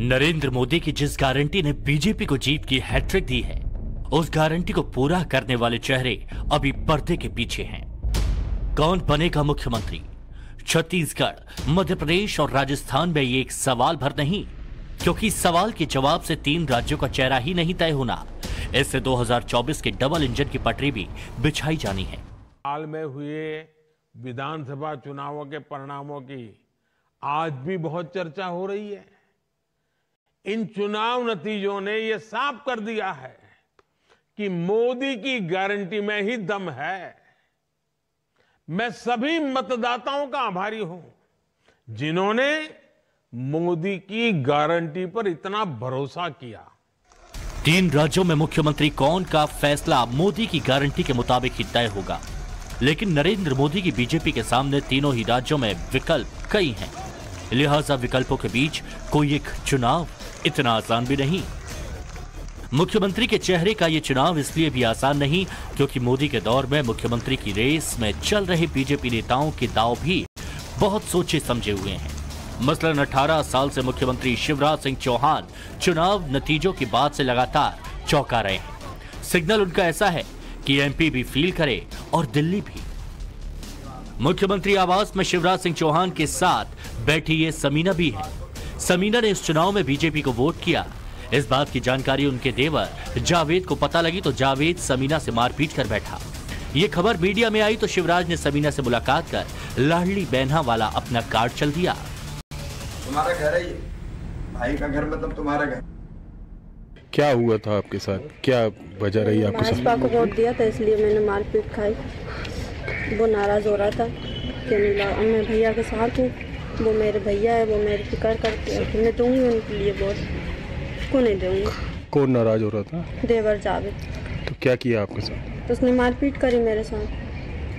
नरेंद्र मोदी की जिस गारंटी ने बीजेपी को जीत की हैट्रिक दी है, उस गारंटी को पूरा करने वाले चेहरे अभी पर्दे के पीछे हैं। कौन बनेगा मुख्यमंत्री? छत्तीसगढ़ मध्य प्रदेश और राजस्थान में ये एक सवाल भर नहीं, क्योंकि इस सवाल के जवाब से तीन राज्यों का चेहरा ही नहीं तय होना। इससे 2024 के डबल इंजन की पटरी भी बिछाई जानी है। हाल में हुए विधानसभा चुनावों के परिणामों की आज भी बहुत चर्चा हो रही है। इन चुनाव नतीजों ने यह साफ़ कर दिया है कि मोदी की गारंटी में ही दम है। मैं सभी मतदाताओं का आभारी हूँ, जिन्होंने मोदी की गारंटी पर इतना भरोसा किया। तीन राज्यों में मुख्यमंत्री कौन का फैसला मोदी की गारंटी के मुताबिक ही तय होगा। लेकिन नरेंद्र मोदी की बीजेपी के सामने तीनों ही राज्यों में विकल्प कई हैं। लिहाजा विकल्पों के बीच कोई एक चुनाव इतना आसान भी नहीं। मुख्यमंत्री के चेहरे का यह चुनाव इसलिए भी आसान नहीं क्योंकि मोदी के दौर में मुख्यमंत्री की रेस में चल रहे बीजेपी नेताओं के दाव भी बहुत सोचे समझे हुए हैं। मसलन 18 साल से मुख्यमंत्री शिवराज सिंह चौहान चुनाव नतीजों की बात से लगातार चौंका रहे हैं। सिग्नल उनका ऐसा है कि एमपी भी फील करे और दिल्ली भी। मुख्यमंत्री आवास में शिवराज सिंह चौहान के साथ बैठी ये समीना भी है। समीना ने इस चुनाव में बीजेपी को वोट किया। इस बात की जानकारी उनके देवर जावेद को पता लगी तो जावेद समीना से मारपीट कर बैठा। ये खबर मीडिया में आई तो शिवराज ने समीना से मुलाकात कर लाडली बहना वाला अपना कार्ड चल दिया। तुम्हारा घर है ये? भाई का घर मतलब तुम्हारा घर। क्या हुआ था आपके साथ? क्या वजह रही आपके साथ? भाजपा को वोट दिया था इसलिए मैंने मारपीट खाई। वो नाराज़ हो रहा था कि मैं मैं भैया के साथ हूँ। वो मेरे भैया है वो मेरी फ़िक्र करते हैं मैं दूँगी उनके लिए वोट को नहीं दूँगी। कौन नाराज़ हो रहा था? देवर जावेद। तो क्या किया आपके साथ तो उसने मारपीट करी मेरे साथ।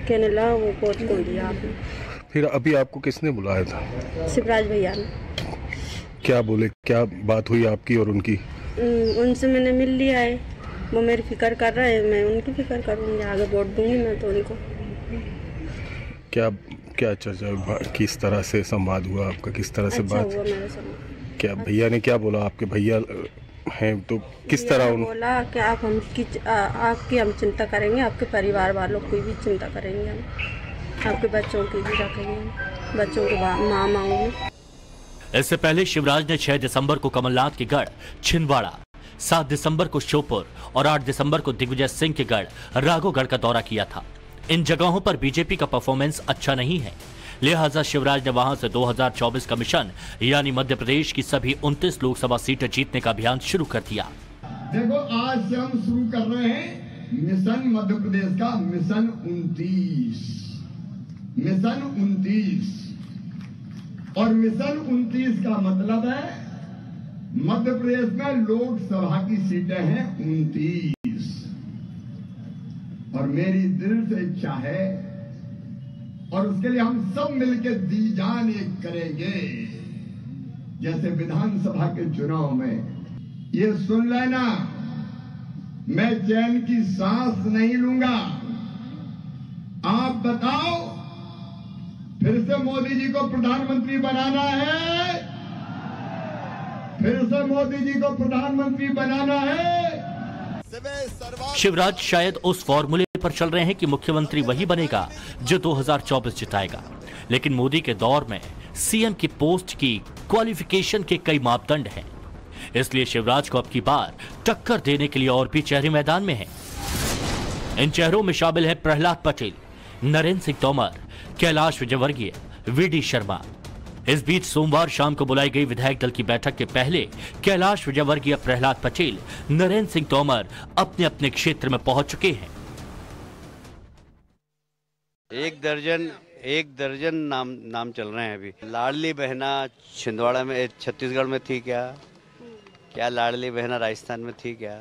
कहने लगा वो वोट को दिया आपने फिर अभी आपको किसने बुलाया था? शिवराज भैया ने। क्या बोले क्या बात हुई आपकी और उनकी? उनसे मैंने मिल लिया है। वो मेरी फ़िक्र कर रहा है मैं उनकी फ़िक्र करूँगी आगे वोट दूँगी मैं तो उनको। क्या क्या चर्चा किस तरह से संवाद हुआ आपका? किस तरह से अच्छा बात हुआ मेरे साथ क्या भैया ने क्या बोला? आपके भैया हैं तो किस तरह भैया उन बोला कि आप हमकी आ, आपकी हम चिंता करेंगे आपके परिवार वालों की भी चिंता करेंगे हम। आपके बच्चों की भी रखेंगे बच्चों के माँ मांगूँगी इससे पहले शिवराज ने 6 दिसंबर को कमलनाथ के गढ़ छिंदवाड़ा 7 दिसंबर को श्योपुर और 8 दिसंबर को दिग्विजय सिंह के गढ़ राघोगढ़ का दौरा किया था। इन जगहों पर बीजेपी का परफॉर्मेंस अच्छा नहीं है। लिहाजा शिवराज ने वहाँ से 2024 का मिशन, यानी मध्य प्रदेश की सभी 29 लोकसभा सीटें जीतने का अभियान शुरू कर दिया। देखो, आज से हम शुरू कर रहे हैं मिशन मध्य प्रदेश का मिशन 29 मिशन 29 और मिशन 29 का मतलब है, मध्य प्रदेश में लोकसभा की सीटें हैं 29 और मेरी दिल से इच्छा है और उसके लिए हम सब मिलकर दी जान एक करेंगे। जैसे विधानसभा के चुनाव में। ये सुन लेना, मैं चैन की सांस नहीं लूँगा। आप बताओ, फिर से मोदी जी को प्रधानमंत्री बनाना है? फिर से मोदी जी को प्रधानमंत्री बनाना है? शिवराज शायद उस फॉर्मूले पर चल रहे हैं कि मुख्यमंत्री वही बनेगा जो 2024 जिताएगा। लेकिन मोदी के दौर में सीएम की पोस्ट की क्वालिफिकेशन के कई मापदंड हैं। इसलिए शिवराज को अब की बार टक्कर देने के लिए और भी चेहरे मैदान में हैं। इन चेहरों में शामिल है प्रहलाद पटेल, नरेंद्र सिंह तोमर, कैलाश विजयवर्गीय वीडी शर्मा। इस बीच सोमवार शाम को बुलाई गई विधायक दल की बैठक के पहले कैलाश विजयवर्गीय प्रहलाद पटेल नरेंद्र सिंह तोमर अपने अपने क्षेत्र में पहुँच चुके हैं। एक दर्जन एक दर्जन नाम नाम चल रहे हैं अभी। लाडली बहना छिंदवाड़ा में छत्तीसगढ़ में थी क्या? क्या लाडली बहना राजस्थान में थी क्या?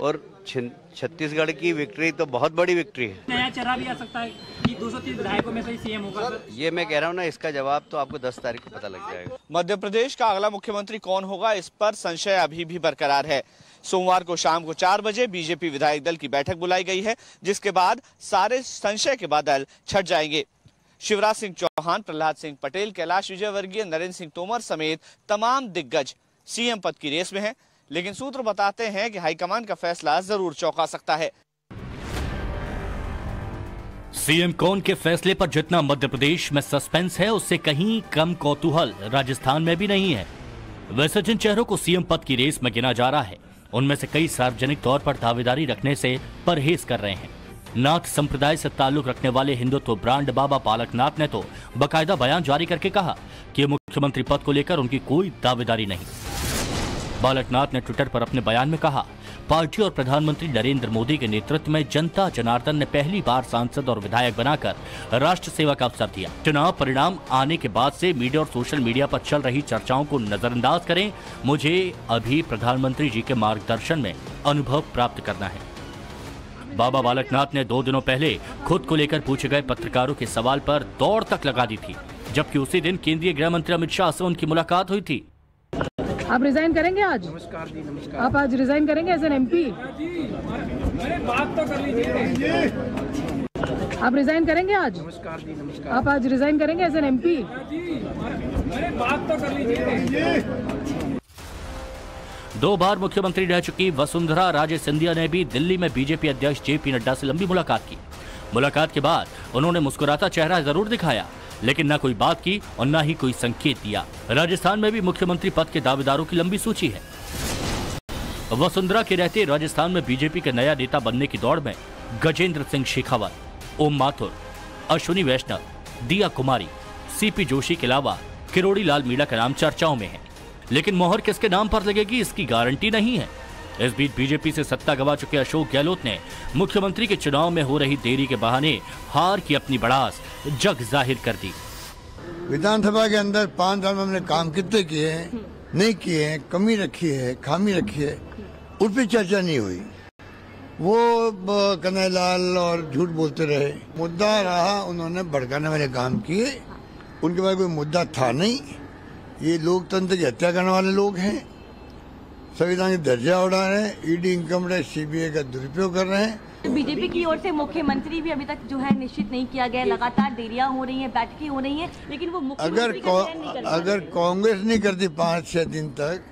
और छत्तीसगढ़ की विक्ट्री तो बहुत बड़ी विक्ट्री है। नया चेहरा भी आ सकता है। कि 230 विधायकों में से ही सीएम होगा सर? ये मैं कह रहा हूँ ना इसका जवाब तो आपको 10 तारीख को पता लग जाएगा। मध्य प्रदेश का अगला मुख्यमंत्री कौन होगा इस पर संशय अभी भी बरकरार है। सोमवार को शाम को चार बजे बीजेपी विधायक दल की बैठक बुलाई गई है जिसके बाद सारे संशय के बादल छट जाएँगे। शिवराज सिंह चौहान प्रहलाद सिंह पटेल कैलाश विजयवर्गीय नरेंद्र सिंह तोमर समेत तमाम दिग्गज सीएम पद की रेस में हैं। लेकिन सूत्र बताते हैं कि हाईकमान का फैसला ज़रूर चौंका सकता है। सीएम कौन के फैसले पर जितना मध्य प्रदेश में सस्पेंस है, उससे कहीं कम कौतूहल राजस्थान में भी नहीं है। वैसे जिन चेहरों को सीएम पद की रेस में गिना जा रहा है, उनमें से कई सार्वजनिक तौर पर दावेदारी रखने से परहेज कर रहे हैं। नाथ संप्रदाय से ताल्लुक रखने वाले हिंदुत्व ब्रांड बाबा पालकनाथ ने तो बकायदा बयान जारी करके कहा कि मुख्यमंत्री पद को लेकर उनकी कोई दावेदारी नहीं। बालकनाथ ने ट्विटर पर अपने बयान में कहा पार्टी और प्रधानमंत्री नरेंद्र मोदी के नेतृत्व में जनता जनार्दन ने पहली बार सांसद और विधायक बनाकर राष्ट्र सेवा का अवसर दिया। चुनाव परिणाम आने के बाद से मीडिया और सोशल मीडिया पर चल रही चर्चाओं को नजरअंदाज करें। मुझे अभी प्रधानमंत्री जी के मार्गदर्शन में अनुभव प्राप्त करना है। बाबा बालकनाथ ने दो दिनों पहले खुद को लेकर पूछे गए पत्रकारों के सवाल पर दौड़ तक लगा दी थी, जबकि उसी दिन केंद्रीय गृह मंत्री अमित शाह से उनकी मुलाकात हुई थी। आप रिजाइन करेंगे आज? नमस्कार जी नमस्कार। आप आज रिजाइन करेंगे एज एन एमपी बात तो कर लीजिए। आप रिजाइन करेंगे आज? नमस्कार जी नमस्कार। आप आज रिजाइन करेंगे एज एन एमपी बात तो कर लीजिए। दो बार मुख्यमंत्री रह चुकी वसुंधरा राजे सिंधिया ने भी दिल्ली में बीजेपी अध्यक्ष जेपी नड्डा से लंबी मुलाकात की। मुलाकात के बाद उन्होंने मुस्कुराता चेहरा ज़रूर दिखाया। लेकिन न कोई बात की और न ही कोई संकेत दिया। राजस्थान में भी मुख्यमंत्री पद के दावेदारों की लंबी सूची है। वसुंधरा के रहते राजस्थान में बीजेपी के नया नेता बनने की दौड़ में गजेंद्र सिंह शेखावत, ओम माथुर, अश्विनी वैष्णव, दिया कुमारी, सीपी जोशी के अलावा किरोड़ी लाल मीणा का नाम चर्चाओं में है। लेकिन मोहर किसके नाम पर लगेगी, इसकी गारंटी नहीं है। इस बीच बीजेपी से सत्ता गवा चुके अशोक गहलोत ने मुख्यमंत्री के चुनाव में हो रही देरी के बहाने हार की अपनी बड़ास जग ज़ाहिर कर दी। विधानसभा के अंदर पाँच साल में हमने काम कितने किए हैं? नहीं किए हैं, कमी रखी है, खामी रखी है, उस पर चर्चा नहीं हुई। वो कन्हैयालाल और झूठ बोलते रहे। मुद्दा रहा, उन्होंने भड़काने वाले काम किए। उनके पास कोई मुद्दा था नहीं। ये लोकतंत्र की हत्या करने वाले लोग हैं। संविधान की दर्जा उड़ा रहे हैं। ईडी इनकम टैक्स, सीबीआई का दुरुपयोग कर रहे हैं। बीजेपी की ओर से मुख्यमंत्री भी अभी तक जो है निश्चित नहीं किया गया। लगातार देरियाँ हो रही हैं बैठकें हो रही हैं लेकिन वो अगर अगर कांग्रेस नहीं करती पाँच छह दिन तक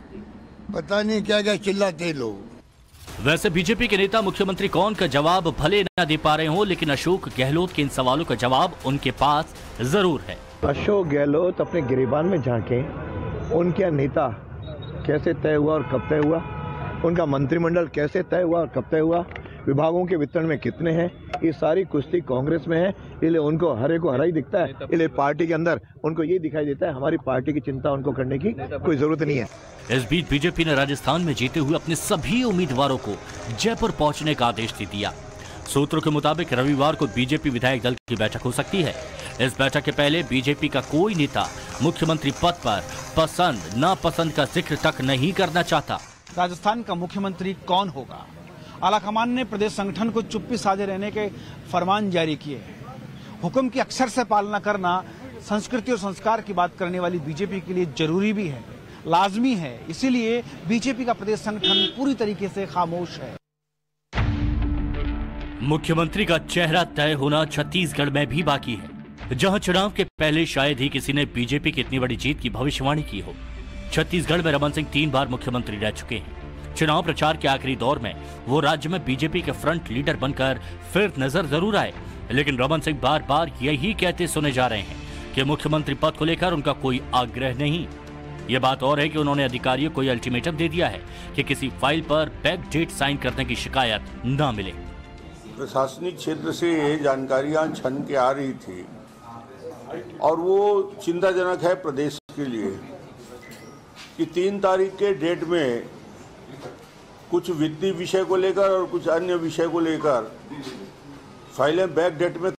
पता नहीं क्या क्या चिल्लाते लोग। वैसे बीजेपी के नेता मुख्यमंत्री कौन का जवाब भले न दे पा रहे हो लेकिन अशोक गहलोत के इन सवालों का जवाब उनके पास ज़रूर है। अशोक गहलोत अपने गिरिबान में झांके। उनके नेता कैसे तय हुआ और कब तय हुआ? उनका मंत्रिमंडल कैसे तय हुआ और कब तय हुआ? विभागों के वितरण में कितने हैं? ये सारी कुश्ती कांग्रेस में है। इसलिए उनको हरे को हरा ही दिखता है। इसलिए पार्टी के अंदर उनको ये दिखाई देता है हमारी पार्टी की चिंता उनको करने की कोई ज़रूरत नहीं है। इस बीच बीजेपी ने राजस्थान में जीते हुए अपने सभी उम्मीदवारों को जयपुर पहुँचने का आदेश दे दिया। सूत्रों के मुताबिक रविवार को बीजेपी विधायक दल की बैठक हो सकती है। इस बैठक के पहले बीजेपी का कोई नेता मुख्यमंत्री पद पर पसंद नापसंद का ज़िक्र तक नहीं करना चाहता। राजस्थान का मुख्यमंत्री कौन होगा? आलाकमान ने प्रदेश संगठन को चुप्पी साधे रहने के फरमान जारी किए हैं। हुक्म की अक्षर से पालना करना, संस्कृति और संस्कार की बात करने वाली बीजेपी के लिए ज़रूरी भी है, लाजमी है। इसीलिए बीजेपी का प्रदेश संगठन पूरी तरीके से खामोश है। मुख्यमंत्री का चेहरा तय होना छत्तीसगढ़ में भी बाकी है। जहाँ चुनाव के पहले शायद ही किसी ने बीजेपी की इतनी बड़ी जीत की भविष्यवाणी की हो। छत्तीसगढ़ में रमन सिंह तीन बार मुख्यमंत्री रह चुके हैं। चुनाव प्रचार के आखिरी दौर में वो राज्य में बीजेपी के फ्रंट लीडर बनकर फिर नज़र ज़रूर आए। लेकिन रमन सिंह बार बार यही कहते सुने जा रहे हैं कि मुख्यमंत्री पद को लेकर उनका कोई आग्रह नहीं। ये बात और है कि उन्होंने अधिकारियों को अल्टीमेटम दे दिया है कि किसी फ़ाइल पर बैक डेट साइन करने की शिकायत न मिले। प्रशासनिक क्षेत्र से ये जानकारियाँ छन के आ रही थी और वो चिंताजनक है प्रदेश के लिए कि तीन तारीख के डेट में कुछ वित्तीय विषय को लेकर और कुछ अन्य विषय को लेकर। फाइलें बैक डेट में